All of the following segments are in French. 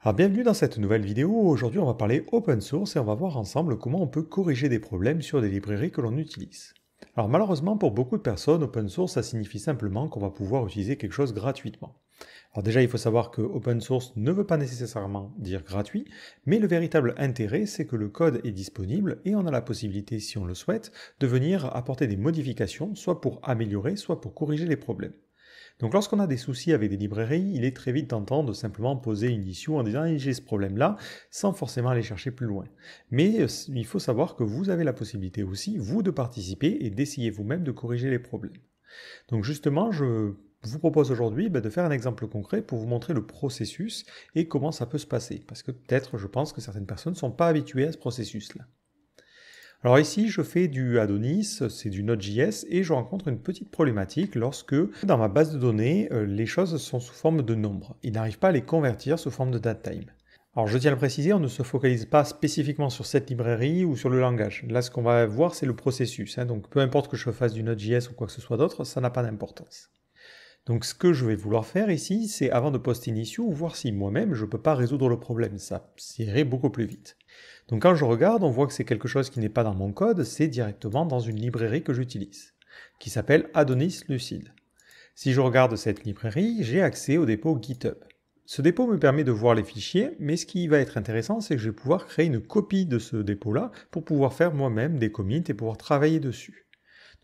Alors bienvenue dans cette nouvelle vidéo. Aujourd'hui on va parler open source et on va voir ensemble comment on peut corriger des problèmes sur des librairies que l'on utilise. Alors malheureusement pour beaucoup de personnes, open source ça signifie simplement qu'on va pouvoir utiliser quelque chose gratuitement. Alors déjà il faut savoir que open source ne veut pas nécessairement dire gratuit, mais le véritable intérêt c'est que le code est disponible et on a la possibilité si on le souhaite de venir apporter des modifications soit pour améliorer soit pour corriger les problèmes. Donc lorsqu'on a des soucis avec des librairies, il est très vite tentant de simplement poser une issue en disant j'ai ce problème-là, sans forcément aller chercher plus loin. Mais euh, il faut savoir que vous avez la possibilité aussi, vous, de participer et d'essayer vous-même de corriger les problèmes. Donc justement, je vous propose aujourd'hui bah, de faire un exemple concret pour vous montrer le processus et comment ça peut se passer. Parce que peut-être, je pense que certaines personnes ne sont pas habituées à ce processus-là. Alors ici, je fais du Adonis, c'est du Node.js, et je rencontre une petite problématique lorsque dans ma base de données, euh, les choses sont sous forme de nombres. Il n'arrive pas à les convertir sous forme de datetime. Alors je tiens à le préciser, on ne se focalise pas spécifiquement sur cette librairie ou sur le langage. Là, ce qu'on va voir, c'est le processus. Hein. Donc peu importe que je fasse du Node.js ou quoi que ce soit d'autre, ça n'a pas d'importance. Donc ce que je vais vouloir faire ici, c'est avant de une issue, voir si moi-même je ne peux pas résoudre le problème. Ça irait beaucoup plus vite. Donc quand je regarde, on voit que c'est quelque chose qui n'est pas dans mon code, c'est directement dans une librairie que j'utilise, qui s'appelle Adonis Lucid. Si je regarde cette librairie, j'ai accès au dépôt GitHub. Ce dépôt me permet de voir les fichiers, mais ce qui va être intéressant, c'est que je vais pouvoir créer une copie de ce dépôt-là pour pouvoir faire moi-même des commits et pouvoir travailler dessus.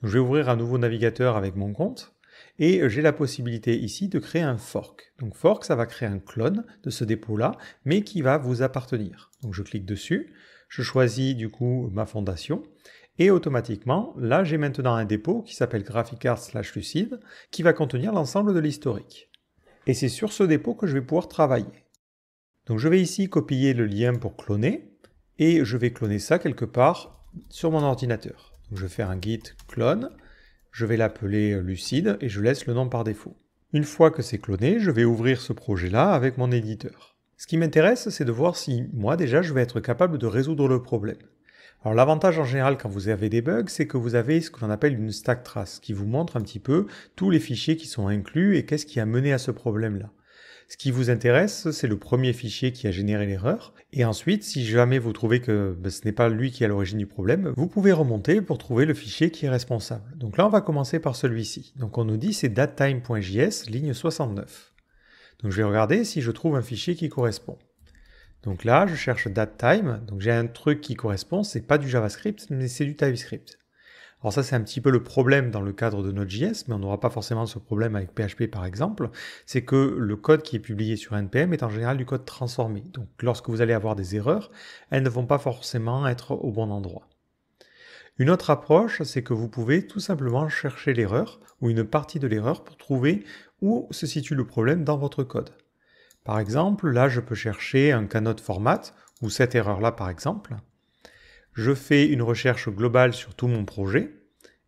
Je vais ouvrir un nouveau navigateur avec mon compte, et j'ai la possibilité ici de créer un fork. Donc fork, ça va créer un clone de ce dépôt-là, mais qui va vous appartenir. Donc je clique dessus, je choisis du coup ma fondation, et automatiquement, là j'ai maintenant un dépôt qui s'appelle graphicsart slash lucide, qui va contenir l'ensemble de l'historique. Et c'est sur ce dépôt que je vais pouvoir travailler. Donc je vais ici copier le lien pour cloner, et je vais cloner ça quelque part sur mon ordinateur. Je vais faire un git clone, je vais l'appeler lucide, et je laisse le nom par défaut. Une fois que c'est cloné, je vais ouvrir ce projet-là avec mon éditeur. Ce qui m'intéresse, c'est de voir si moi déjà je vais être capable de résoudre le problème. Alors l'avantage en général quand vous avez des bugs, c'est que vous avez ce que l'on appelle une stack trace, qui vous montre un petit peu tous les fichiers qui sont inclus et qu'est-ce qui a mené à ce problème-là. Ce qui vous intéresse, c'est le premier fichier qui a généré l'erreur. Et ensuite, si jamais vous trouvez que ben, ce n'est pas lui qui est à l'origine du problème, vous pouvez remonter pour trouver le fichier qui est responsable. Donc là, on va commencer par celui-ci. Donc on nous dit c'est datetime.js, ligne 69. Donc je vais regarder si je trouve un fichier qui correspond. Donc là, je cherche datetime. Donc j'ai un truc qui correspond, c'est pas du JavaScript, mais c'est du TypeScript. Alors ça, c'est un petit peu le problème dans le cadre de Node.js, mais on n'aura pas forcément ce problème avec PHP par exemple. C'est que le code qui est publié sur NPM est en général du code transformé. Donc lorsque vous allez avoir des erreurs, elles ne vont pas forcément être au bon endroit. Une autre approche, c'est que vous pouvez tout simplement chercher l'erreur ou une partie de l'erreur pour trouver où se situe le problème dans votre code. Par exemple, là, je peux chercher un cannot format, ou cette erreur-là par exemple. Je fais une recherche globale sur tout mon projet,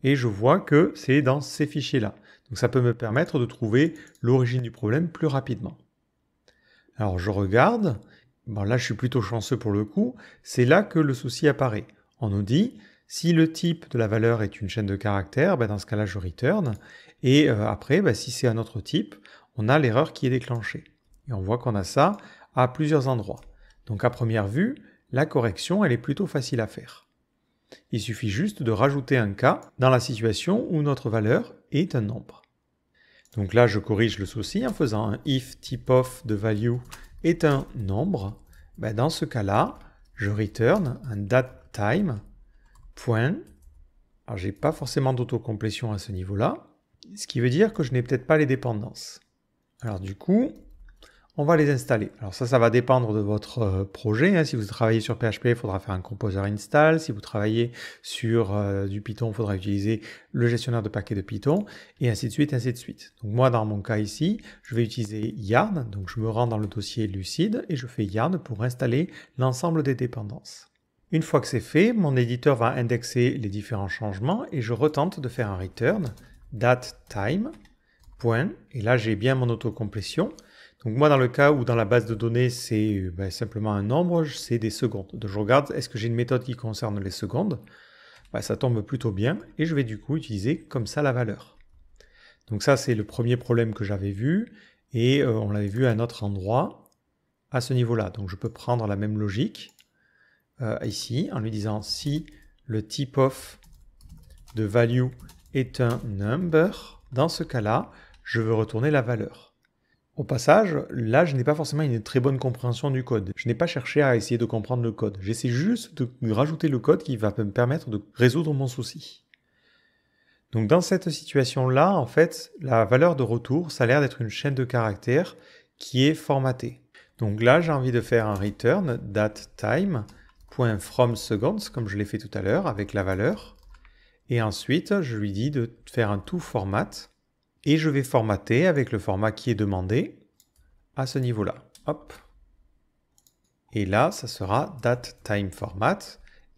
et je vois que c'est dans ces fichiers-là. Donc ça peut me permettre de trouver l'origine du problème plus rapidement. Alors je regarde, bon là je suis plutôt chanceux pour le coup, c'est là que le souci apparaît. On nous dit, si le type de la valeur est une chaîne de caractères, ben dans ce cas-là je return, et euh, après, bah, si c'est un autre type, on a l'erreur qui est déclenchée. Et on voit qu'on a ça à plusieurs endroits. Donc à première vue, la correction, elle est plutôt facile à faire. Il suffit juste de rajouter un cas dans la situation où notre valeur est un nombre. Donc là, je corrige le souci en faisant un if typeof de value est un nombre. Ben, dans ce cas-là, je return un datetime point. Alors j'ai pas forcément d'autocomplétion à ce niveau-là ce qui veut dire que je n'ai peut-être pas les dépendances. Alors du coup, on va les installer. Alors ça, ça va dépendre de votre euh, projet. Hein. Si vous travaillez sur PHP, il faudra faire un composer install. Si vous travaillez sur euh, du Python, il faudra utiliser le gestionnaire de paquets de Python, et ainsi de suite, ainsi de suite. Donc moi, dans mon cas ici, je vais utiliser yarn. Donc je me rends dans le dossier lucide et je fais yarn pour installer l'ensemble des dépendances. Une fois que c'est fait, mon éditeur va indexer les différents changements et je retente de faire un return date time, point, et là j'ai bien mon autocomplétion. Donc moi dans le cas où dans la base de données c'est ben, simplement un nombre, c'est des secondes. Donc je regarde est-ce que j'ai une méthode qui concerne les secondes? Ben, ça tombe plutôt bien et je vais du coup utiliser comme ça la valeur. Donc ça c'est le premier problème que j'avais vu et euh, on l'avait vu à un autre endroit à ce niveau-là. Donc je peux prendre la même logique euh, ici en lui disant si le type of de value est un number, dans ce cas-là, je veux retourner la valeur. Au passage, là, je n'ai pas forcément une très bonne compréhension du code. Je n'ai pas cherché à essayer de comprendre le code. J'essaie juste de rajouter le code qui va me permettre de résoudre mon souci. Donc dans cette situation-là, en fait, la valeur de retour, ça a l'air d'être une chaîne de caractères qui est formatée. Donc là, j'ai envie de faire un return datetime.from seconds, comme je l'ai fait tout à l'heure avec la valeur. Et ensuite, je lui dis de faire un to format. Et je vais formater avec le format qui est demandé à ce niveau-là. Hop. Et là, ça sera datetime format.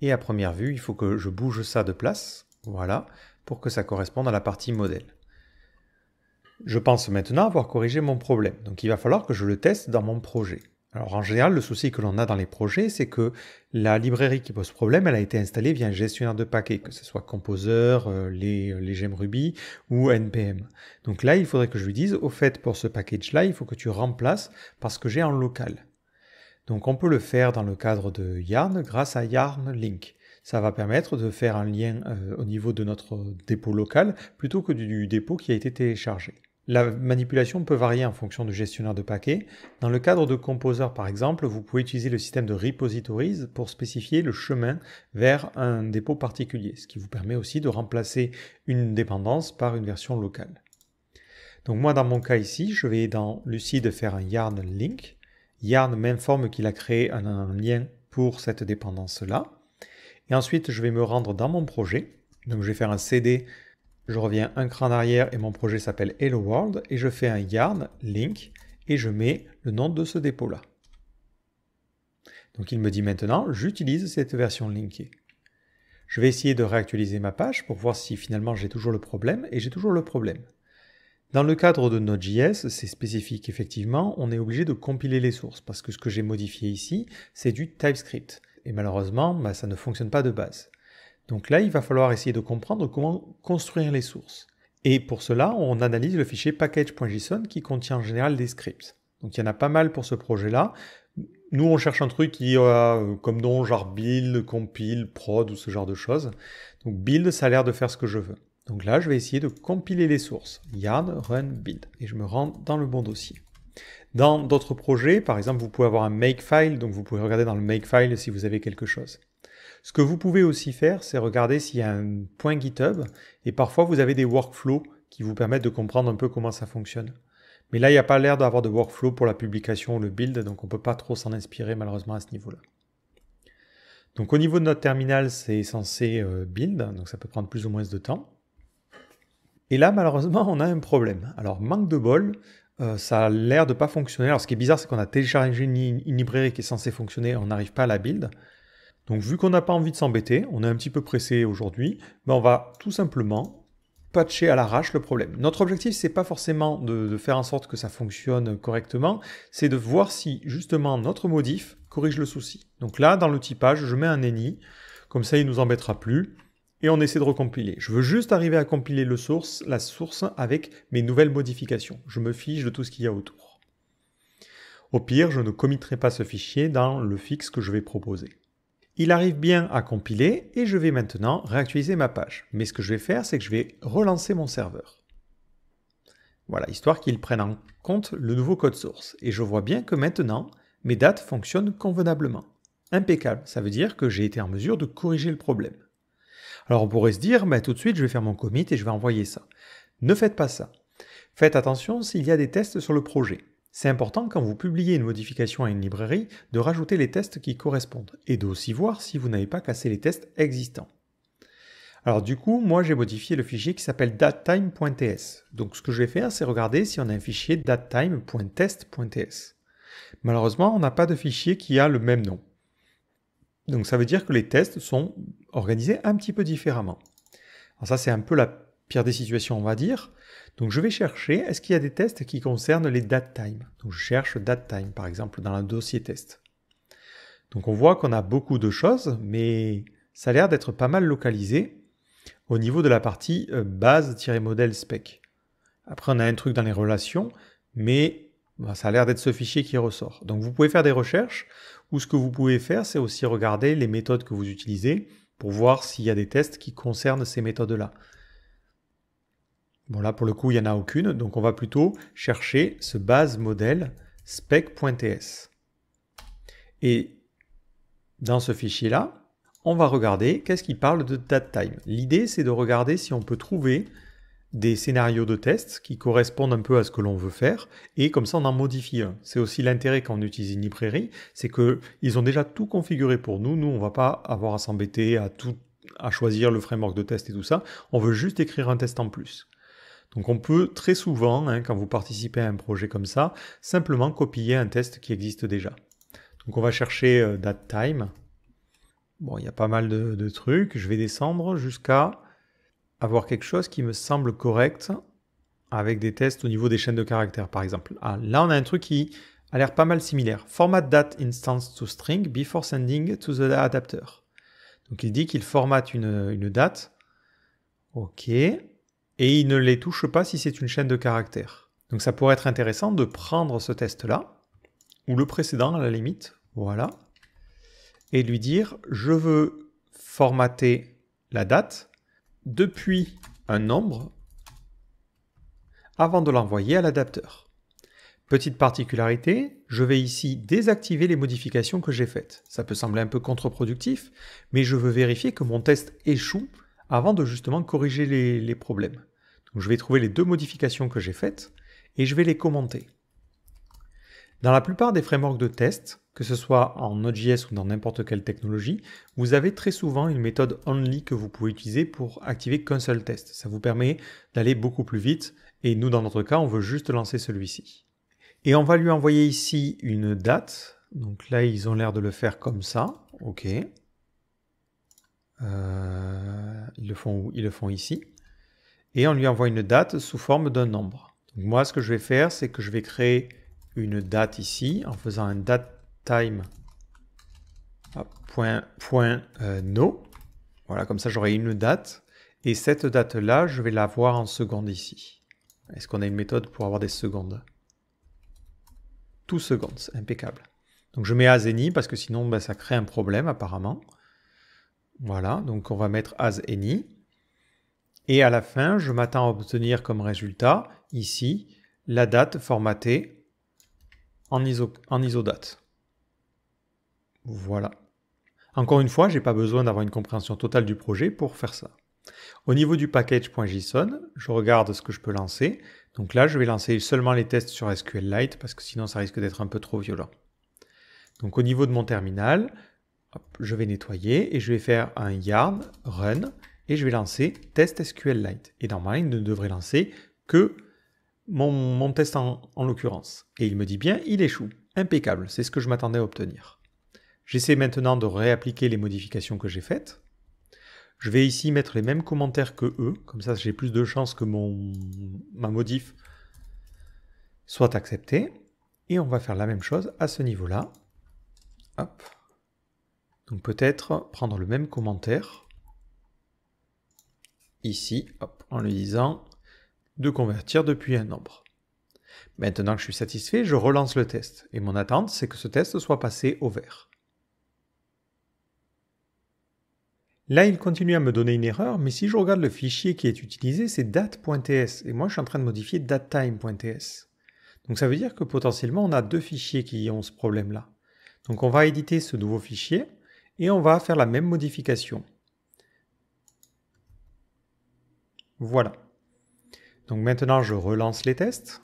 Et à première vue, il faut que je bouge ça de place. Voilà pour que ça corresponde à la partie modèle. Je pense maintenant avoir corrigé mon problème, donc il va falloir que je le teste dans mon projet. Alors en général, le souci que l'on a dans les projets, c'est que la librairie qui pose problème, elle a été installée via un gestionnaire de paquets, que ce soit Composer, euh, les, les GemRuby ou NPM. Donc là, il faudrait que je lui dise, au fait, pour ce package-là, il faut que tu remplaces parce que j'ai en local. Donc on peut le faire dans le cadre de Yarn grâce à Yarn Link ça va permettre de faire un lien euh, au niveau de notre dépôt local plutôt que du, dépôt qui a été téléchargé. La manipulation peut varier en fonction du gestionnaire de paquets. Dans le cadre de Composer, par exemple, vous pouvez utiliser le système de repositories pour spécifier le chemin vers un dépôt particulier, ce qui vous permet aussi de remplacer une dépendance par une version locale. Donc moi, dans mon cas ici, je vais dans Lucide faire un yarn link. Yarn m'informe qu'il a créé un lien pour cette dépendance-là. Et ensuite, je vais me rendre dans mon projet. Donc, je vais faire un CD. Je reviens un cran en arrière et mon projet s'appelle Hello World. Et je fais un yarn link et je mets le nom de ce dépôt-là. Donc, il me dit maintenant, j'utilise cette version linkée. Je vais essayer de réactualiser ma page pour voir si finalement j'ai toujours le problème. Et j'ai toujours le problème. Dans le cadre de Node.js, c'est spécifique effectivement, on est obligé de compiler les sources parce que ce que j'ai modifié ici, c'est du TypeScript. Et malheureusement, bah, ça ne fonctionne pas de base. Donc là, il va falloir essayer de comprendre comment construire les sources. Et pour cela, on analyse le fichier package.json qui contient en général des scripts. Donc il y en a pas mal pour ce projet-là. Nous, on cherche un truc qui a euh, comme nom genre build, compile, prod ou ce genre de choses. Donc build, ça a l'air de faire ce que je veux. Donc là, je vais essayer de compiler les sources. yarn run build. Et je me rends dans le bon dossier. Dans d'autres projets, par exemple, vous pouvez avoir un makefile, donc vous pouvez regarder dans le makefile si vous avez quelque chose. Ce que vous pouvez aussi faire, c'est regarder s'il y a un point GitHub, et parfois vous avez des workflows qui vous permettent de comprendre un peu comment ça fonctionne. Mais là, il n'y a pas l'air d'avoir de workflow pour la publication ou le build, donc on ne peut pas trop s'en inspirer malheureusement à ce niveau-là. Donc au niveau de notre terminal, c'est censé euh, build, donc ça peut prendre plus ou moins de temps. Et là, malheureusement, on a un problème. Alors, manque de bol, euh, ça a l'air de pas fonctionner. Alors ce qui est bizarre, c'est qu'on a téléchargé une, librairie qui est censée fonctionner, on n'arrive pas à la build. Donc vu qu'on n'a pas envie de s'embêter, on est un petit peu pressé aujourd'hui, mais on va tout simplement patcher à l'arrache le problème. Notre objectif, c'est pas forcément de, faire en sorte que ça fonctionne correctement, c'est de voir si justement notre modif corrige le souci. Donc là, dans le typage, je mets un any, comme ça il nous embêtera plus et on essaie de recompiler. Je veux juste arriver à compiler le source, la source avec mes nouvelles modifications. Je me fiche de tout ce qu'il y a autour. Au pire, je ne committerai pas ce fichier dans le fixe que je vais proposer. Il arrive bien à compiler et je vais maintenant réactualiser ma page. Mais ce que je vais faire, c'est que je vais relancer mon serveur. Voilà, histoire qu'il prenne en compte le nouveau code source. Et je vois bien que maintenant, mes dates fonctionnent convenablement. Impeccable, ça veut dire que j'ai été en mesure de corriger le problème. Alors on pourrait se dire, bah, tout de suite je vais faire mon commit et je vais envoyer ça. Ne faites pas ça. Faites attention s'il y a des tests sur le projet. C'est important quand vous publiez une modification à une librairie de rajouter les tests qui correspondent et d'aussi voir si vous n'avez pas cassé les tests existants. Alors du coup, moi j'ai modifié le fichier qui s'appelle datetime.ts. Donc ce que je vais faire, c'est regarder si on a un fichier datetime.test.ts. Malheureusement, on n'a pas de fichier qui a le même nom. Donc ça veut dire que les tests sont organisés un petit peu différemment. Alors ça c'est un peu la pire des situations on va dire. Donc je vais chercher, est-ce qu'il y a des tests qui concernent les datetime Donc je cherche datetime par exemple dans le dossier test. Donc on voit qu'on a beaucoup de choses, mais ça a l'air d'être pas mal localisé au niveau de la partie euh, base-modèle spec. Après on a un truc dans les relations, mais Bah, ça a l'air d'être ce fichier qui ressort. Donc vous pouvez faire des recherches, ou ce que vous pouvez faire, c'est aussi regarder les méthodes que vous utilisez pour voir s'il y a des tests qui concernent ces méthodes-là. Bon là pour le coup il n'y en a aucune, donc on va plutôt chercher ce base modèle spec.ts. Et dans ce fichier-là, on va regarder qu'est-ce qui parle de datetime. L'idée c'est de regarder si on peut trouver des scénarios de test qui correspondent un peu à ce que l'on veut faire, et comme ça on en modifie un. C'est aussi l'intérêt quand on utilise une librairie, c'est qu'ils ont déjà tout configuré pour nous, nous on va pas avoir à s'embêter à tout à choisir le framework de test et tout ça, on veut juste écrire un test en plus. Donc on peut très souvent, hein, quand vous participez à un projet comme ça, simplement copier un test qui existe déjà. Donc on va chercher euh, datetime. Bon, il y a pas mal de, trucs. Je vais descendre jusqu'à avoir quelque chose qui me semble correct avec des tests au niveau des chaînes de caractères, par exemple. Ah, là, on a un truc qui a l'air pas mal similaire. Format date instance to string before sending to the adapter. Donc il dit qu'il formate une, date. OK. Et il ne les touche pas si c'est une chaîne de caractères. Donc ça pourrait être intéressant de prendre ce test-là, ou le précédent à la limite, voilà, et lui dire je veux formater la date depuis un nombre avant de l'envoyer à l'adapteur. Petite particularité, je vais ici désactiver les modifications que j'ai faites. Ça peut sembler un peu contre-productif, mais je veux vérifier que mon test échoue avant de justement corriger les, les problèmes. Je vais trouver les deux modifications que j'ai faites et je vais les commenter. Dans la plupart des frameworks de test, que ce soit en Node.js ou dans n'importe quelle technologie, vous avez très souvent une méthode only que vous pouvez utiliser pour activer qu'un seul test. Ça vous permet d'aller beaucoup plus vite et nous dans notre cas on veut juste lancer celui-ci. Et on va lui envoyer ici une date. Donc là ils ont l'air de le faire comme ça. Ok. Euh, ils, le font, ils le font ici. Et on lui envoie une date sous forme d'un nombre. Moi ce que je vais faire c'est que je vais créer une date ici en faisant un date time point, point euh, no. Voilà, comme ça j'aurai une date. Et cette date-là, je vais la voir en secondes ici. Est-ce qu'on a une méthode pour avoir des secondes? Tout secondes, impeccable. Donc je mets as any parce que sinon ben, ça crée un problème apparemment. Voilà, donc on va mettre as any. Et à la fin, je m'attends à obtenir comme résultat ici la date formatée en, iso, isodate. Voilà. Encore une fois, je n'ai pas besoin d'avoir une compréhension totale du projet pour faire ça. Au niveau du package.json, je regarde ce que je peux lancer. Donc là, je vais lancer seulement les tests sur SQLite parce que sinon ça risque d'être un peu trop violent. Donc au niveau de mon terminal, je vais nettoyer et je vais faire un yarn run et je vais lancer test SQLite. Et normalement, il ne devrait lancer que mon, test en l'occurrence. Et il me dit bien, il échoue. Impeccable, c'est ce que je m'attendais à obtenir. J'essaie maintenant de réappliquer les modifications que j'ai faites. Je vais ici mettre les mêmes commentaires que eux, comme ça j'ai plus de chances que mon, ma modif soit acceptée. Et on va faire la même chose à ce niveau-là. Hop. Donc peut-être prendre le même commentaire ici, hop, en lui disant de convertir depuis un nombre. Maintenant que je suis satisfait, je relance le test. Et mon attente, c'est que ce test soit passé au vert. Là, il continue à me donner une erreur, mais si je regarde le fichier qui est utilisé, c'est date.ts, et moi je suis en train de modifier datetime.ts. Donc ça veut dire que potentiellement on a deux fichiers qui ont ce problème-là. Donc on va éditer ce nouveau fichier, et on va faire la même modification. Voilà. Donc maintenant je relance les tests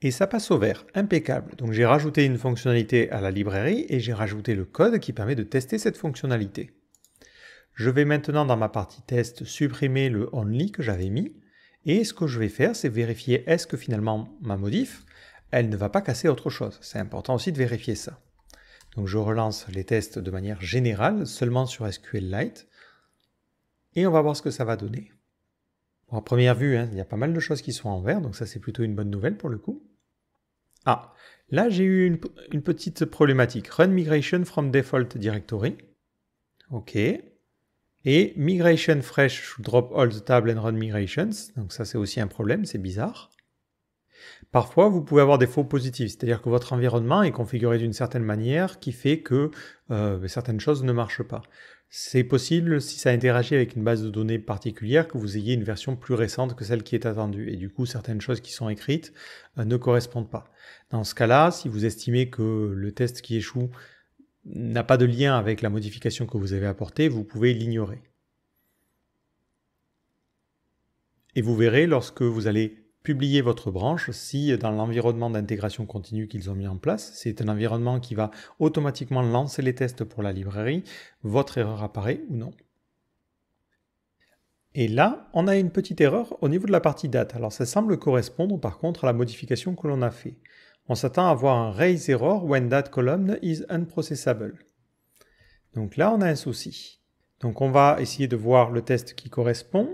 et ça passe au vert, impeccable. Donc j'ai rajouté une fonctionnalité à la librairie et j'ai rajouté le code qui permet de tester cette fonctionnalité. Je vais maintenant dans ma partie test supprimer le only que j'avais mis et ce que je vais faire c'est vérifier est-ce que finalement ma modif elle ne va pas casser autre chose. C'est important aussi de vérifier ça. Donc je relance les tests de manière générale seulement sur SQLite et on va voir ce que ça va donner. Bon, à première vue, hein, il y a pas mal de choses qui sont en vert, donc ça c'est plutôt une bonne nouvelle pour le coup. Ah, là j'ai eu une, petite problématique. Run migration from default directory. OK. Et migration fresh should drop all the table and run migrations. Donc ça c'est aussi un problème, c'est bizarre. Parfois, vous pouvez avoir des faux positifs, c'est-à-dire que votre environnement est configuré d'une certaine manière qui fait que euh, certaines choses ne marchent pas. C'est possible, si ça interagit avec une base de données particulière, que vous ayez une version plus récente que celle qui est attendue. Et du coup, certaines choses qui sont écrites euh, ne correspondent pas. Dans ce cas-là, si vous estimez que le test qui échoue n'a pas de lien avec la modification que vous avez apportée, vous pouvez l'ignorer. Et vous verrez lorsque vous allez publier votre branche si dans l'environnement d'intégration continue qu'ils ont mis en place, c'est un environnement qui va automatiquement lancer les tests pour la librairie, votre erreur apparaît ou non. Et là, on a une petite erreur au niveau de la partie date. Alors ça semble correspondre par contre à la modification que l'on a fait. On s'attend à avoir un raise error when that column is unprocessable. Donc là, on a un souci. Donc on va essayer de voir le test qui correspond.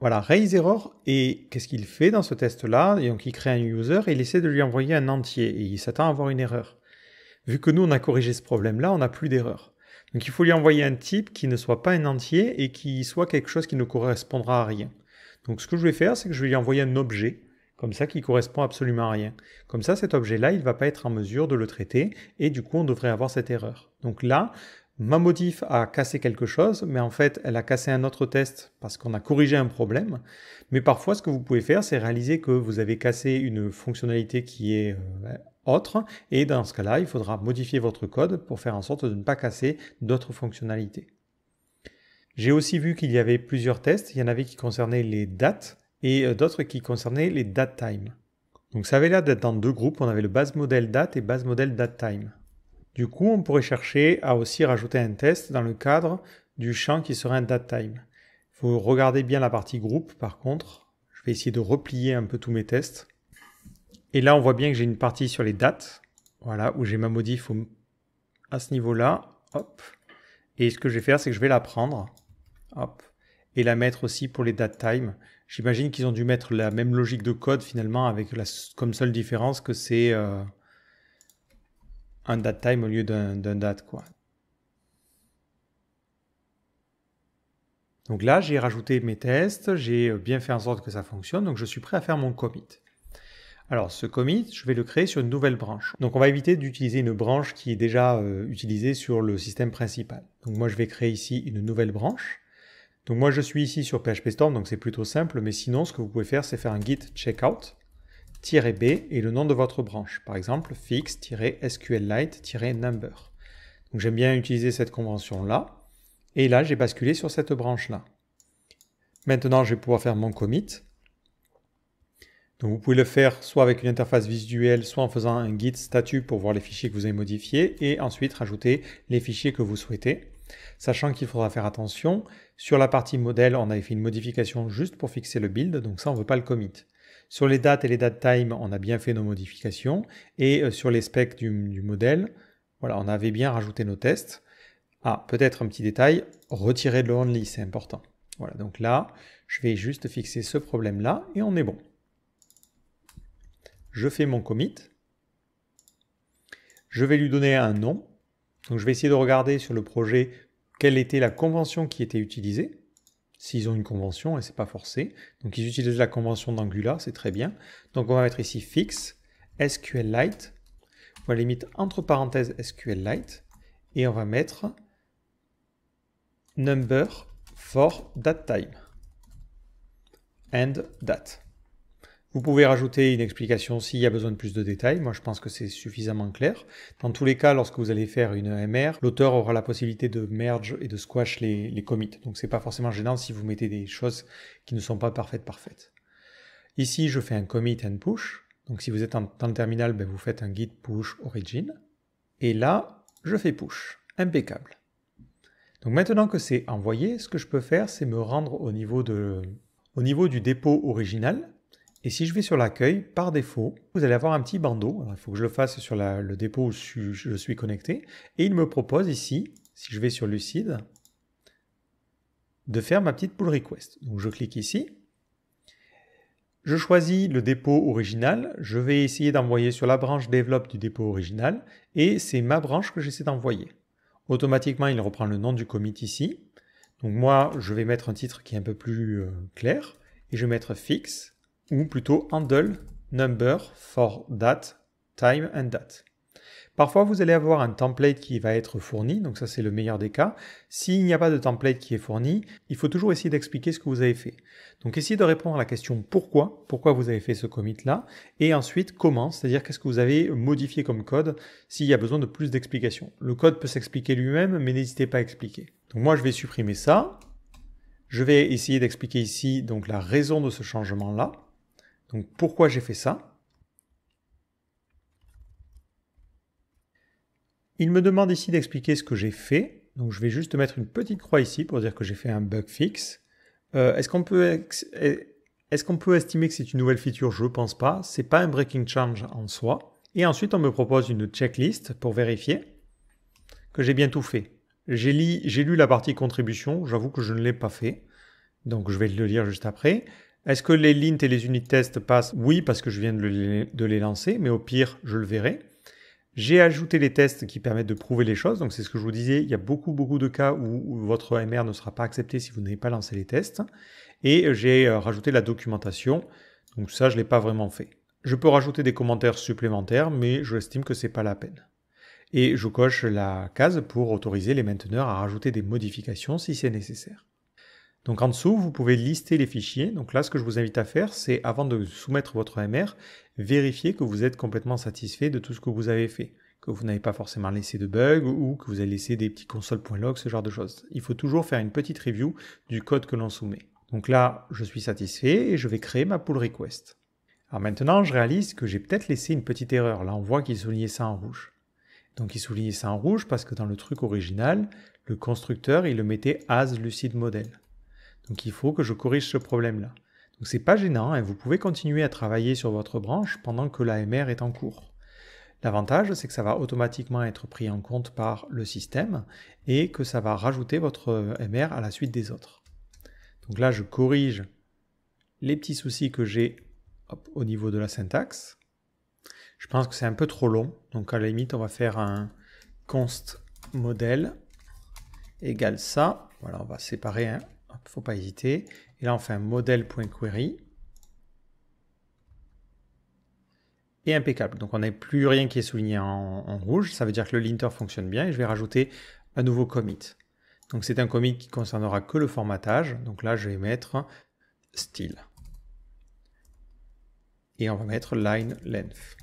Voilà, raise error, et qu'est-ce qu'il fait dans ce test-là? Donc il crée un user et il essaie de lui envoyer un entier, et il s'attend à avoir une erreur. Vu que nous, on a corrigé ce problème-là, on n'a plus d'erreur. Donc il faut lui envoyer un type qui ne soit pas un entier et qui soit quelque chose qui ne correspondra à rien. Donc ce que je vais faire, c'est que je vais lui envoyer un objet, comme ça, qui correspond absolument à rien. Comme ça, cet objet-là, il ne va pas être en mesure de le traiter, et du coup, on devrait avoir cette erreur. Donc là, ma modif a cassé quelque chose, mais en fait, elle a cassé un autre test parce qu'on a corrigé un problème. Mais parfois, ce que vous pouvez faire, c'est réaliser que vous avez cassé une fonctionnalité qui est euh, autre, et dans ce cas-là, il faudra modifier votre code pour faire en sorte de ne pas casser d'autres fonctionnalités. J'ai aussi vu qu'il y avait plusieurs tests. Il y en avait qui concernaient les dates et euh, d'autres qui concernaient les date time. Donc ça avait l'air d'être dans deux groupes. On avait le base modèle date et base modèle date time. Du coup, on pourrait chercher à aussi rajouter un test dans le cadre du champ qui serait un datetime. Il faut regarder bien la partie groupe par contre. Je vais essayer de replier un peu tous mes tests. Et là, on voit bien que j'ai une partie sur les dates. Voilà, où j'ai ma modif à ce niveau-là. Hop. Et ce que je vais faire, c'est que je vais la prendre. Hop. Et la mettre aussi pour les datetime. J'imagine qu'ils ont dû mettre la même logique de code finalement avec comme seule différence que c'est... Euh, un date time au lieu d'un date quoi. Donc là, j'ai rajouté mes tests, j'ai bien fait en sorte que ça fonctionne, donc je suis prêt à faire mon commit. Alors ce commit, je vais le créer sur une nouvelle branche. Donc on va éviter d'utiliser une branche qui est déjà euh, utilisée sur le système principal. Donc moi je vais créer ici une nouvelle branche. Donc moi je suis ici sur PHP Storm, donc c'est plutôt simple, mais sinon ce que vous pouvez faire c'est faire un git checkout b et le nom de votre branche. Par exemple, fix-sqlite-number. J'aime bien utiliser cette convention-là. Et là, j'ai basculé sur cette branche-là. Maintenant, je vais pouvoir faire mon commit. Donc vous pouvez le faire soit avec une interface visuelle, soit en faisant un git statut pour voir les fichiers que vous avez modifiés et ensuite rajouter les fichiers que vous souhaitez. Sachant qu'il faudra faire attention, sur la partie modèle, on avait fait une modification juste pour fixer le build, donc ça on ne veut pas le commit. Sur les dates et les date time, on a bien fait nos modifications. Et euh, sur les specs du, modèle, on avait bien rajouté nos tests. Ah, peut-être un petit détail, retirer le only, c'est important. Voilà, donc là, je vais juste fixer ce problème-là et on est bon. Je fais mon commit. Je vais lui donner un nom. Donc je vais essayer de regarder sur le projet quelle était la convention qui était utilisée s'ils ont une convention, et c'est pas forcé. Donc ils utilisent la convention d'Angular, c'est très bien. Donc on va mettre ici fix SQLite, on va limite entre parenthèses SQLite, et on va mettre number for datetime and date. Vous pouvez rajouter une explication s'il y a besoin de plus de détails. Moi, je pense que c'est suffisamment clair. Dans tous les cas, lorsque vous allez faire une MR, l'auteur aura la possibilité de merge et de squash les, commits. Donc, c'est pas forcément gênant si vous mettez des choses qui ne sont pas parfaites parfaites. Ici, je fais un commit and push. Donc, si vous êtes dans le terminal, ben, vous faites un git push origin. Et là, je fais push. Impeccable. Donc, maintenant que c'est envoyé, ce que je peux faire, c'est me rendre au niveau, de, au niveau du dépôt original et si je vais sur l'accueil, par défaut, vous allez avoir un petit bandeau. il faut que je le fasse sur le dépôt où je suis connecté. Et il me propose ici, si je vais sur Lucid, de faire ma petite pull request. Donc je clique ici. Je choisis le dépôt original. Je vais essayer d'envoyer sur la branche develop du dépôt original. Et c'est ma branche que j'essaie d'envoyer. Automatiquement, il reprend le nom du commit ici. Donc moi, je vais mettre un titre qui est un peu plus euh, clair. Et je vais mettre fixe ou plutôt handle number for date, time and date. Parfois, vous allez avoir un template qui va être fourni, donc ça c'est le meilleur des cas. S'il n'y a pas de template qui est fourni, il faut toujours essayer d'expliquer ce que vous avez fait. Donc essayez de répondre à la question pourquoi, pourquoi vous avez fait ce commit là, et ensuite comment, c'est-à-dire qu'est-ce que vous avez modifié comme code s'il y a besoin de plus d'explications. Le code peut s'expliquer lui-même, mais n'hésitez pas à expliquer. Donc moi je vais supprimer ça. Je vais essayer d'expliquer ici donc la raison de ce changement là. Donc pourquoi j'ai fait ça? Il me demande ici d'expliquer ce que j'ai fait. Donc je vais juste mettre une petite croix ici pour dire que j'ai fait un bug fixe. Euh, est-ce qu'on peut, est peut estimer que c'est une nouvelle feature? Je ne pense pas. C'est pas un breaking change en soi. Et ensuite, on me propose une checklist pour vérifier que j'ai bien tout fait. J'ai lu la partie contribution. J'avoue que je ne l'ai pas fait. Donc je vais le lire juste après. Est-ce que les lint et les unit tests passent? Oui, parce que je viens de les lancer, mais au pire, je le verrai. J'ai ajouté les tests qui permettent de prouver les choses. Donc c'est ce que je vous disais, il y a beaucoup beaucoup de cas où, votre MR ne sera pas accepté si vous n'avez pas lancé les tests. Et j'ai euh, rajouté la documentation. Donc ça, je ne l'ai pas vraiment fait. Je peux rajouter des commentaires supplémentaires, mais je estime que ce n'est pas la peine. Et je coche la case pour autoriser les mainteneurs à rajouter des modifications si c'est nécessaire. Donc en dessous, vous pouvez lister les fichiers. Donc là, ce que je vous invite à faire, c'est avant de soumettre votre MR, vérifier que vous êtes complètement satisfait de tout ce que vous avez fait, que vous n'avez pas forcément laissé de bugs ou que vous avez laissé des petits consoles.log, ce genre de choses. Il faut toujours faire une petite review du code que l'on soumet. Donc là, je suis satisfait et je vais créer ma pull request. Alors maintenant, je réalise que j'ai peut-être laissé une petite erreur. Là, on voit qu'il soulignait ça en rouge. Donc il soulignait ça en rouge parce que dans le truc original, le constructeur, il le mettait as lucid model. Donc il faut que je corrige ce problème-là. Donc c'est pas gênant, hein. vous pouvez continuer à travailler sur votre branche pendant que l'AMR est en cours. L'avantage, c'est que ça va automatiquement être pris en compte par le système et que ça va rajouter votre MR à la suite des autres. Donc là, je corrige les petits soucis que j'ai au niveau de la syntaxe. Je pense que c'est un peu trop long, donc à la limite, on va faire un const modèle égale ça. Voilà, on va séparer ne faut pas hésiter. Et là, on fait un modèle.query. Et impeccable. Donc, on n'a plus rien qui est souligné en, rouge. Ça veut dire que le linter fonctionne bien. Et je vais rajouter un nouveau commit. Donc, c'est un commit qui concernera que le formatage. Donc là, je vais mettre style. Et on va mettre line length.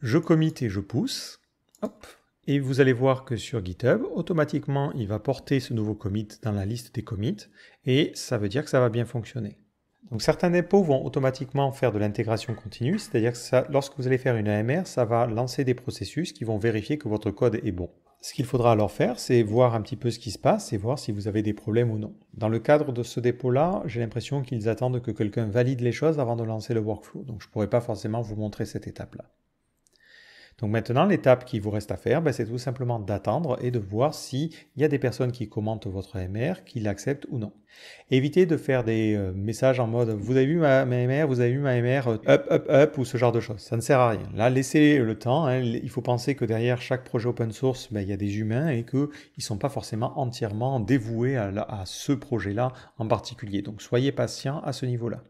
Je commit et je pousse. Hop, et vous allez voir que sur GitHub, automatiquement, il va porter ce nouveau commit dans la liste des commits, et ça veut dire que ça va bien fonctionner. Donc certains dépôts vont automatiquement faire de l'intégration continue, c'est-à-dire que lorsque vous allez faire une AMR, ça va lancer des processus qui vont vérifier que votre code est bon. Ce qu'il faudra alors faire, c'est voir un petit peu ce qui se passe et voir si vous avez des problèmes ou non. Dans le cadre de ce dépôt-là, j'ai l'impression qu'ils attendent que quelqu'un valide les choses avant de lancer le workflow, donc je ne pourrais pas forcément vous montrer cette étape-là. Donc maintenant, l'étape qui vous reste à faire, ben, c'est tout simplement d'attendre et de voir s'il y a des personnes qui commentent votre MR, qui l'acceptent ou non. Évitez de faire des euh, messages en mode vous avez vu ma, MR, vous avez vu ma MR, euh, up, up, up ou ce genre de choses. Ça ne sert à rien. Là, laissez le temps. Hein. Il faut penser que derrière chaque projet open source, ben, il y a des humains et qu'ils ne sont pas forcément entièrement dévoués à ce projet-là en particulier. Donc soyez patient à ce niveau-là.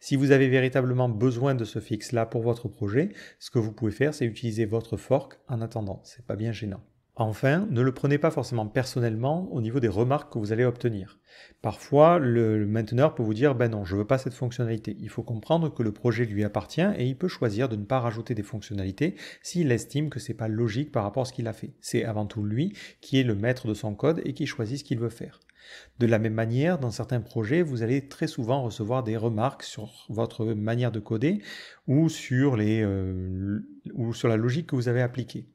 Si vous avez véritablement besoin de ce fixe-là pour votre projet, ce que vous pouvez faire, c'est utiliser votre fork en attendant. C'est pas bien gênant. Enfin, ne le prenez pas forcément personnellement au niveau des remarques que vous allez obtenir. Parfois, le mainteneur peut vous dire ben non, je veux pas cette fonctionnalité. Il faut comprendre que le projet lui appartient et il peut choisir de ne pas rajouter des fonctionnalités s'il estime que c'est pas logique par rapport à ce qu'il a fait. C'est avant tout lui qui est le maître de son code et qui choisit ce qu'il veut faire. De la même manière, dans certains projets, vous allez très souvent recevoir des remarques sur votre manière de coder ou sur, les, euh, ou sur la logique que vous avez appliquée.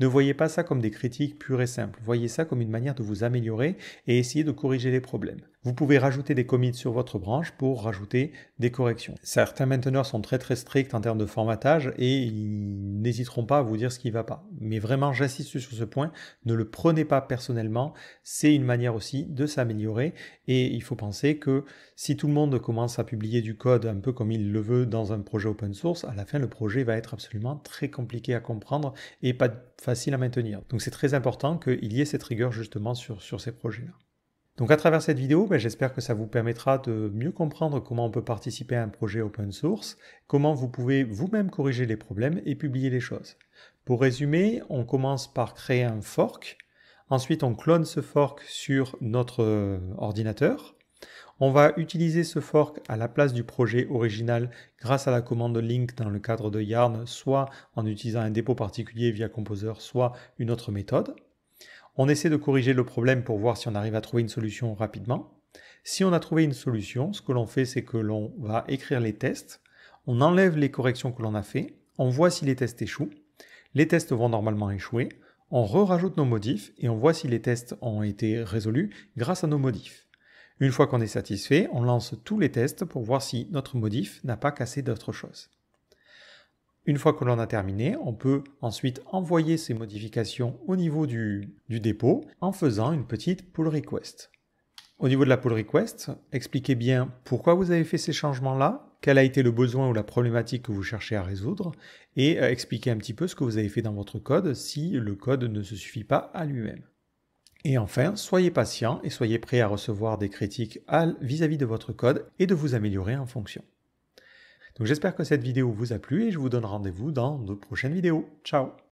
Ne voyez pas ça comme des critiques pures et simples, voyez ça comme une manière de vous améliorer et essayer de corriger les problèmes. Vous pouvez rajouter des commits sur votre branche pour rajouter des corrections. Certains mainteneurs sont très très stricts en termes de formatage et ils n'hésiteront pas à vous dire ce qui ne va pas. Mais vraiment, j'insiste sur ce point, ne le prenez pas personnellement, c'est une manière aussi de s'améliorer et il faut penser que si tout le monde commence à publier du code un peu comme il le veut dans un projet open source, à la fin le projet va être absolument très compliqué à comprendre et pas facile à maintenir. Donc c'est très important qu'il y ait cette rigueur justement sur, sur ces projets-là. Donc à travers cette vidéo, ben, j'espère que ça vous permettra de mieux comprendre comment on peut participer à un projet open source, comment vous pouvez vous-même corriger les problèmes et publier les choses. Pour résumer, on commence par créer un fork, ensuite on clone ce fork sur notre euh, ordinateur, on va utiliser ce fork à la place du projet original grâce à la commande link dans le cadre de Yarn, soit en utilisant un dépôt particulier via Composer, soit une autre méthode. On essaie de corriger le problème pour voir si on arrive à trouver une solution rapidement. Si on a trouvé une solution, ce que l'on fait, c'est que l'on va écrire les tests, on enlève les corrections que l'on a fait, on voit si les tests échouent. Les tests vont normalement échouer, on re-rajoute nos modifs et on voit si les tests ont été résolus grâce à nos modifs. Une fois qu'on est satisfait, on lance tous les tests pour voir si notre modif n'a pas cassé d'autres choses. Une fois que l'on a terminé, on peut ensuite envoyer ces modifications au niveau du, dépôt en faisant une petite pull request. Au niveau de la pull request, expliquez bien pourquoi vous avez fait ces changements-là, quel a été le besoin ou la problématique que vous cherchez à résoudre, et euh, expliquez un petit peu ce que vous avez fait dans votre code si le code ne se suffit pas à lui-même. Et enfin, soyez patient et soyez prêt à recevoir des critiques vis-à-vis -vis de votre code et de vous améliorer en fonction. Donc j'espère que cette vidéo vous a plu et je vous donne rendez-vous dans de prochaines vidéos. Ciao